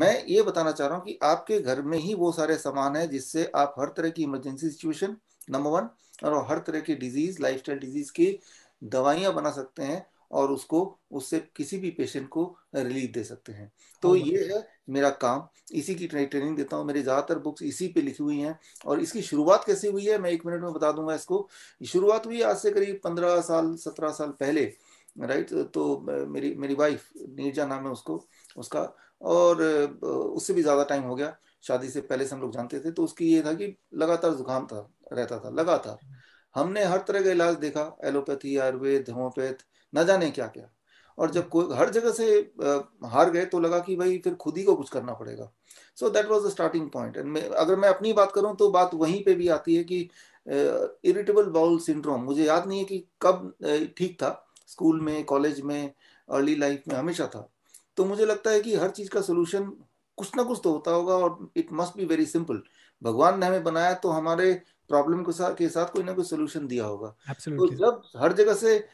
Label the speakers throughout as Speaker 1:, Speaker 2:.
Speaker 1: मैं ये बताना चाह रहा हूँ कि आपके घर में ही वो सारे सामान है जिससे आप हर तरह की इमरजेंसी सिचुएशन नंबर वन और हर तरह की डिज़ीज़ लाइफस्टाइल डिज़ीज़ की दवाइयाँ बना सकते हैं और उसको उससे किसी भी पेशेंट को रिलीफ दे सकते हैं। तो ये है मेरा काम। इसी की ट्रेनिंग देता हूँ। मेरी ज़्यादातर बुक्स इसी पे लिखी हुई हैं और इसकी शुरुआत कैसे हुई है मैं एक मिनट में बता दूँगा इसको। शुरुआत हुई आज से करीब पंद्रह साल सत्रह साल पहले राइट तो मेरी मेरी वाइफ नीरजा नाम है उसको उसका और उससे भी ज़्यादा टाइम हो गया। शादी से पहले से हम लोग जानते थे तो उसकी ये था कि लगातार जुकाम था, रहता था, लगातार। हमने हर तरह का इलाज देखा, एलोपैथी, आयुर्वेद, होम्योपैथ, न जाने क्या क्या और जब कोई, हर जगह से हार गए तो लगा कि भाई फिर खुद ही को कुछ करना पड़ेगा। So that was the starting point and अगर मैं अपनी बात करूँ तो बात वहीं पे भी आती है कि इरिटेबल बाउल सिंड्रोम मुझे याद नहीं है कि कब ठीक था। स्कूल में, कॉलेज में अर्ली लाइफ में हमेशा था। तो मुझे लगता है कि हर चीज़ का सोल्यूशन कुछ ना कुछ तो होता होगा और it must be very simple भगवान ने हमें बनाया तो हमारे प्रॉब्लम के साथ के साथ कोई ना कोई सोल्यूशन दिया होगा। तो जब हर जगह से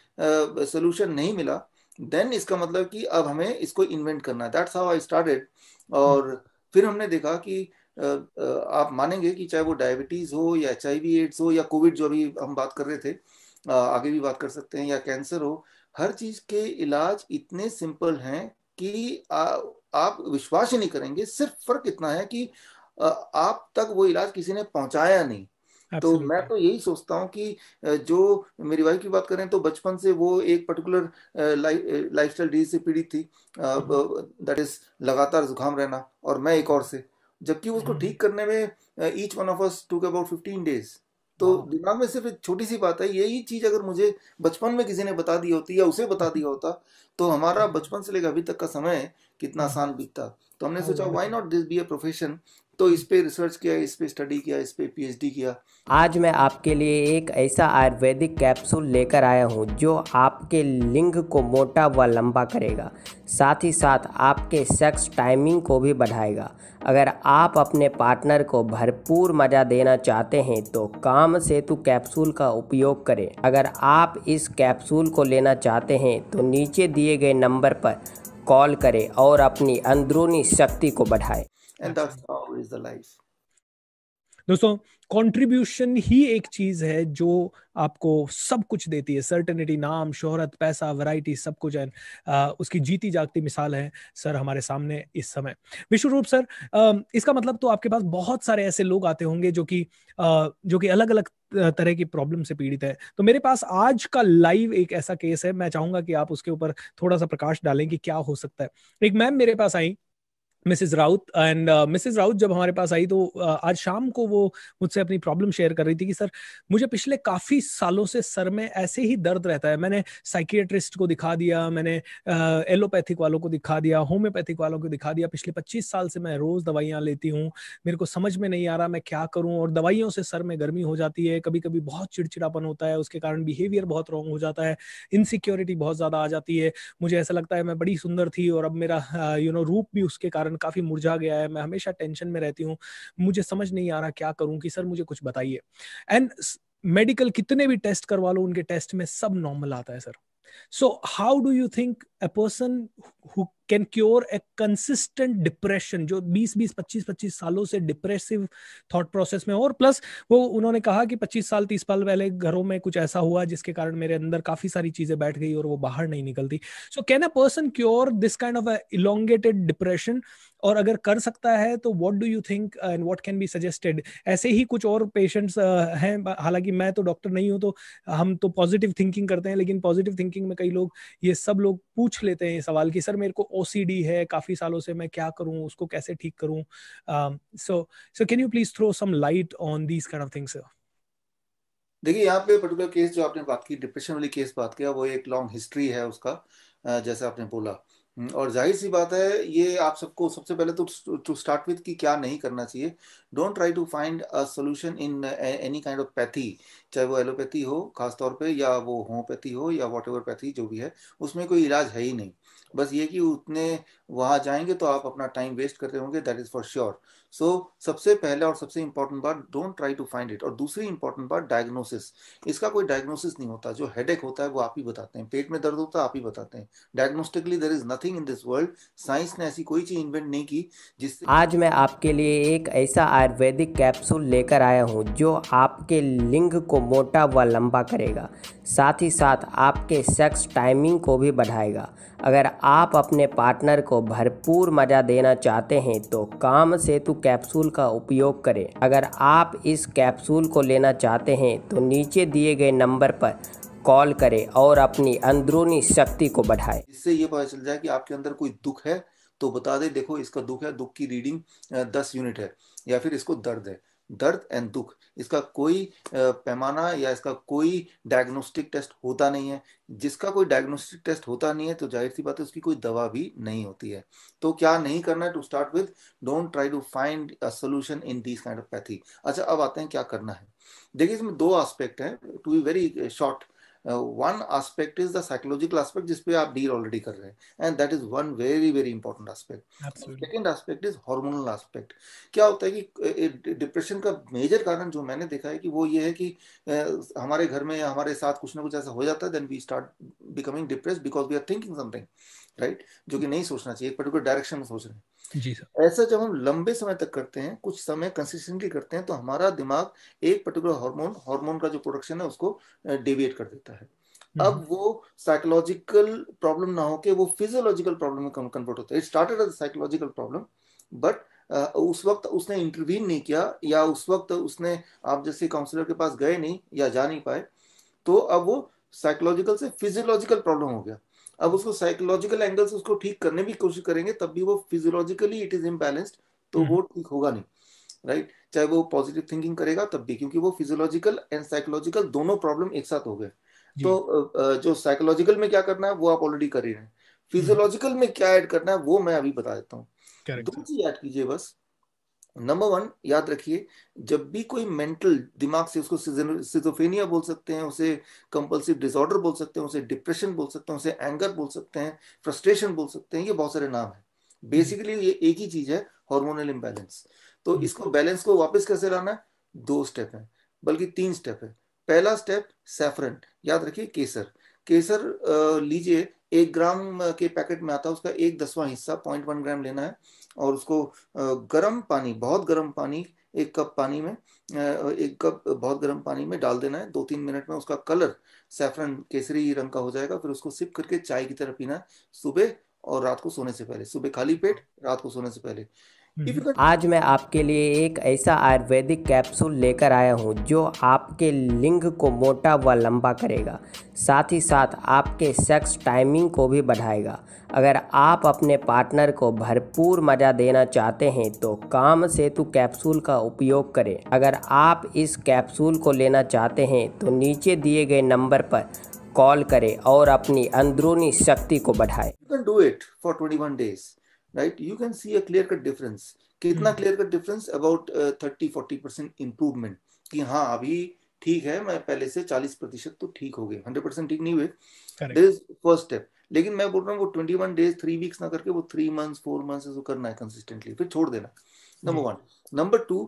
Speaker 1: सोल्यूशन uh, नहीं मिला देन इसका मतलब कि अब हमें इसको इन्वेंट करना है। दैट्स हाउ आई स्टार्टेड और फिर हमने देखा कि uh, uh, आप मानेंगे कि चाहे वो डायबिटीज़ हो या एचआईवी एड्स हो या कोविड जो अभी हम बात कर रहे थे आगे भी बात कर सकते हैं या कैंसर हो हर चीज़ के इलाज इतने सिंपल हैं कि आ, आप विश्वास ही नहीं करेंगे सिर्फ़ फ़र्क इतना है कि आ, आप तक वो इलाज किसी ने पहुँचाया नहीं। तो मैं तो यही सोचता हूँ कि जो मेरी वाइफ की बात करें तो बचपन से वो एक पर्टिकुलर लाइफ स्टाइल डिज़ीज़ से पीड़ित थी। दैट इज़ लगातार जुकाम रहना और मैं एक और से। जबकि उसको हम्म। ठीक करने में ईच वन ऑफ़ अस टूक अबाउट फिफ्टीन डेज़ तो दिमाग में सिर्फ़ एक छोटी सी बात है यही चीज़ अगर मुझे बचपन में किसी ने बता दी होती या उसे बता दिया होता तो हमारा बचपन से लेकर अभी तक का समय कितना। आसान बीतता। तो हमने सोचा why not this be a profession तो इस पे रिसर्च किया, इस पे स्टडी किया, इस पे पीएचडी किया।
Speaker 2: आज मैं आपके लिए एक ऐसा आयुर्वेदिक कैप्सूल लेकर आया हूँ, जो आपके लिंग को मोटा व लंबा करेगा। साथ ही साथ आपके सेक्स टाइमिंग को भी बढ़ाएगा। अगर आप अपने पार्टनर को भरपूर मज़ा देना चाहते हैं तो काम सेतु कैप्सूल का उपयोग करें। अगर आप इस कैप्सूल को लेना चाहते हैं तो नीचे दिए गए नंबर पर कॉल करें और अपनी अंदरूनी शक्ति को बढ़ाएँ।
Speaker 1: And that's is the life.
Speaker 3: दोस्तों कंट्रीब्यूशन ही एक चीज़ है जो आपको सब कुछ देती है। सर्टेनिटी नाम शोहरत पैसा वैरायटी सब कुछ है। आ, उसकी जीती जागती मिसाल है सर हमारे सामने इस समय। विश्व रूप सर आ, इसका मतलब तो आपके पास बहुत सारे ऐसे लोग आते होंगे जो कि जो कि अलग अलग तरह की प्रॉब्लम से पीड़ित है। तो मेरे पास आज का लाइव एक ऐसा केस है। मैं चाहूँगा कि आप उसके ऊपर थोड़ा सा प्रकाश डालें कि क्या हो सकता है। एक मैम मेरे पास आई। Mrs Raut and Mrs Raut जब हमारे पास आई तो uh, आज शाम को वो मुझसे अपनी प्रॉब्लम शेयर कर रही थी कि सर मुझे पिछले काफ़ी सालों से सर में ऐसे ही दर्द रहता है। मैंने साइकियाट्रिस्ट को दिखा दिया मैंने एलोपैथिक uh, वालों को दिखा दिया होम्योपैथिक वालों को दिखा दिया। पिछले पच्चीस साल से मैं रोज़ दवाइयाँ लेती हूँ मेरे को समझ में नहीं आ रहा मैं क्या करूँ और दवाइयों से सर में गर्मी हो जाती है कभी कभी बहुत चिड़चिड़ापन होता है उसके कारण बिहेवियर बहुत रॉन्ग हो जाता है इनसिक्योरिटी बहुत ज़्यादा आ जाती है। मुझे ऐसा लगता है मैं बड़ी सुंदर थी और अब मेरा यू नो रूप भी उसके कारण कारण काफ़ी मुरझा गया है, मैं हमेशा टेंशन में रहती हूँ। मुझे समझ नहीं आ रहा क्या करूँ कि सर मुझे कुछ बताइए। एंड मेडिकल कितने भी टेस्ट करवा लो, उनके टेस्ट में सब नॉर्मल आता है, sir. So how do you think a person who can cure a consistent depression जो 20 20 25 25 सालों से डिप्रेसिव थॉट प्रोसेस में और प्लस वो उन्होंने कहा कि 25 साल 30 साल पहले घरों में कुछ ऐसा हुआ जिसके कारण मेरे अंदर काफ़ी सारी चीज़ें बैठ गई और वो बाहर नहीं निकलती। So can a person cure this kind of elongated depression और अगर कर सकता है तो what do you think and what can be suggested ऐसे ही कुछ और पेशेंट्स uh, हैं। हालाँकि मैं तो डॉक्टर नहीं हूँ तो हम तो पॉजिटिव थिंकिंग करते हैं लेकिन पॉजिटिव थिंकिंग में कई लोग ये सब लोग पूछ लेते हैं ये सवाल कि सर मेरे को ओसीडी है काफ़ी सालों से मैं क्या करूँ उसको कैसे ठीक करूँ? So so can you please throw some light on these kind of things
Speaker 1: देखिए यहाँ पे पर्टिकुलर केस जो आपने बात की डिप्रेशन वाली केस बात किया वो एक लॉन्ग हिस्ट्री है उसका जैसे आपने बोला। हम्म, और ज़ाहिर सी बात है ये आप सबको सबसे पहले तो टू स्टार्ट विद कि क्या नहीं करना चाहिए। Don't try to find a solution in any kind of pathy चाहे वो एलोपैथी हो खासतौर पे या वो होम्योपैथी हो या वॉट एवर पैथी जो भी है उसमें कोई इलाज है ही नहीं। बस ये कि उतने वहाँ जाएँगे तो आप अपना टाइम वेस्ट कर रहे होंगे that is for sure so सबसे पहले और सबसे इंपॉर्टेंट बात don't try to find it और दूसरी इंपॉर्टेंट बात डायग्नोसिस इसका कोई डायग्नोसिस नहीं होता. जो हेडेक होता है, वो आप ही बताते हैं. पेट में दर्द होता है, आप ही बताते हैं. Diagnostically there is nothing in this world science ने ऐसी कोई चीज़ इन्वेंट नहीं की, जिससे
Speaker 2: आज मैं आपके लिए एक ऐसा आयुर्वेदिक कैप्सूल लेकर आया हूँ, जो आपके लिंग को मोटा व लंबा करेगा। साथ ही साथ आपके सेक्स टाइमिंग को भी बढ़ाएगा। अगर आप अपने पार्टनर को भरपूर मज़ा देना चाहते हैं तो काम सेतु कैप्सूल का उपयोग करें। अगर आप इस कैप्सूल को लेना चाहते हैं तो नीचे दिए गए नंबर पर कॉल करें और अपनी अंदरूनी शक्ति को बढ़ाएँ।
Speaker 1: इससे ये पता चल जाए कि आपके अंदर कोई दुख है तो बता दे, देखो, इसका दुख है, दुख की रीडिंग दस यूनिट है, या फिर इसको दर्द है। दर्द एंड दुख। इसका कोई पैमाना या इसका कोई डायग्नोस्टिक टेस्ट होता नहीं है। जिसका कोई डायग्नोस्टिक टेस्ट होता नहीं है तो ज़ाहिर सी बात है उसकी कोई दवा भी नहीं होती है। तो क्या नहीं करना है to start with don't try to find a solution in this kind of pathy अच्छा अब आते हैं क्या करना है। देखिए इसमें दो आस्पेक्ट हैं to be very short one aspect is the psychological aspect जिसपे आप डील ऑलरेडी कर रहे हैं and that is one very very important aspect second aspect is hormonal aspect क्या होता है कि डिप्रेशन का मेजर कारण जो मैंने देखा है कि वो ये है कि uh, हमारे घर में हमारे साथ कुछ ना कुछ ऐसा हो जाता है then we start becoming depress because we are thinking something right जो कि नहीं सोचना चाहिए एक पर्टिकुलर डायरेक्शन में सोच रहे हैं।
Speaker 3: जी सर।
Speaker 1: ऐसा जब हम लंबे समय तक करते हैं कुछ समय कंसिस्टेंटली करते हैं तो हमारा दिमाग एक पर्टिकुलर हार्मोन हार्मोन का जो प्रोडक्शन है उसको डेविएट कर देता है। अब वो साइकोलॉजिकल प्रॉब्लम ना होके वो फिजियोलॉजिकल प्रॉब्लम में कन्वर्ट होता है। It started as psychological problem but उस वक्त उसने इंटरवीन नहीं किया या उस वक्त उसने आप जैसे काउंसलर के पास गए नहीं या जा नहीं पाए तो अब वो साइकोलॉजिकल से फिजियोलॉजिकल प्रॉब्लम हो गया। अब उसको साइकोलॉजिकल एंगल से उसको ठीक करने की कोशिश करेंगे तब भी वो फिजियोलॉजिकली इट इज़ इम्बैलेंस्ड तो वो ठीक होगा नहीं राइट right? चाहे वो पॉजिटिव थिंकिंग करेगा तब भी क्योंकि वो फिजियोलॉजिकल एंड साइकोलॉजिकल दोनों प्रॉब्लम एक साथ हो गए। तो जो साइकोलॉजिकल में क्या करना है वो आप ऑलरेडी कर ही रहे हैं। फिजियोलॉजिकल में क्या ऐड करना है वो मैं अभी बता देता हूँ। दो चीज़ ऐड कीजिए बस। नंबर वन याद रखिए जब भी कोई मेंटल दिमाग से उसको सिजोफेनिया बोल सकते हैं उसे कंपल्सिव डिसऑर्डर बोल सकते हैं उसे डिप्रेशन बोल सकते हैं उसे एंगर बोल सकते हैं फ्रस्ट्रेशन बोल सकते हैं ये बहुत सारे नाम है। बेसिकली ये एक ही चीज़ है हार्मोनल इम्बैलेंस तो इसको बैलेंस को वापस कैसे लाना है? दो स्टेप है बल्कि तीन स्टेप है। पहला स्टेप सेफरन याद रखिए केसर। केसर लीजिए एक ग्राम के पैकेट में आता है, उसका एक दसवां हिस्सा पॉइंट वन ग्राम लेना है और उसको गर्म पानी, बहुत गर्म पानी, एक कप पानी में एक कप बहुत गर्म पानी में डाल देना है। दो तीन मिनट में उसका कलर सैफरन केसरी रंग का हो जाएगा। फिर उसको सिप करके चाय की तरह पीना सुबह और रात को सोने से पहले। सुबह खाली पेट, रात को सोने से पहले।
Speaker 2: आज मैं आपके लिए एक ऐसा आयुर्वेदिक कैप्सूल लेकर आया हूँ जो आपके लिंग को मोटा व लंबा करेगा साथ ही साथ आपके सेक्स टाइमिंग को भी बढ़ाएगा अगर आप अपने पार्टनर को भरपूर मज़ा देना चाहते हैं तो काम सेतु कैप्सूल का उपयोग करें अगर आप इस कैप्सूल को लेना चाहते हैं तो नीचे दिए गए नंबर पर कॉल करें और अपनी अंदरूनी शक्ति को बढ़ाएँ।
Speaker 1: You can do it for 21 days. Right you can see a clear cut difference कितना clear cut difference about thirty forty percent improvement कि हाँ अभी ठीक है मैं पहले से चालीस प्रतिशत तो ठीक हो गए हंड्रेड परसेंट ठीक नहीं हुए। फ़र्स्ट स्टेप लेकिन मैं बोल रहा हूँ वो twenty one days three weeks ना करके वो थ्री मंथ्स फोर मंथ्स करना है कंसिस्टेंटली फिर छोड़ देना। नंबर वन नंबर टू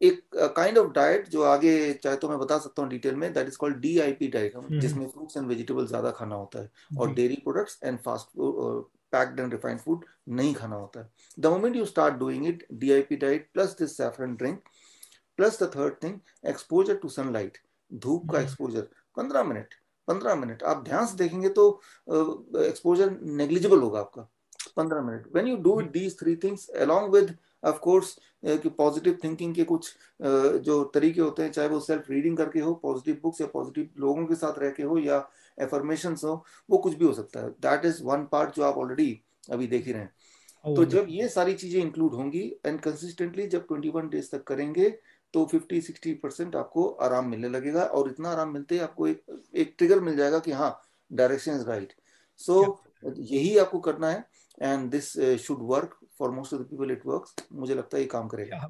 Speaker 1: एक काइंड ऑफ़ डाइट जो आगे चाहे तो मैं बता सकता हूँ डिटेल में that is called DIP diet जिसमें फ्रूट्स एंड वेजिटेबल ज़्यादा खाना होता है। और dairy products and fast packed and refined food नहीं खाना होता है। The moment you start doing it DIP diet plus this saffron drink plus the third thing exposure to sunlight धूप का एक्सपोजर पंद्रह मिनट पंद्रह मिनट। आप ध्यान से देखेंगे तो एक्सपोजर uh, नेग्लिजिबल होगा आपका पंद्रह minute. When you do it these three things along with of course कि पॉजिटिव थिंकिंग के कुछ uh, जो तरीके होते हैं चाहे वो सेल्फ रीडिंग करके हो पॉजिटिव बुक्स या पॉजिटिव लोगों के साथ रह के हो या एफर्मेशन हो वो कुछ भी हो सकता है। दैट इज़ वन पार्ट जो आप ऑलरेडी अभी देख ही रहे हैं। तो जब ये सारी चीज़ें इंक्लूड होंगी एंड कंसिस्टेंटली जब 21 डेज़ तक करेंगे तो 50 60 परसेंट आपको आराम मिलने लगेगा और इतना आराम मिलते ही आपको एक एक ट्रिगर मिल जाएगा कि हाँ डायरेक्शन इज़ राइट सो यही आपको करना है and this should work for most of the people it works मुझे लगता है ये काम करेगा।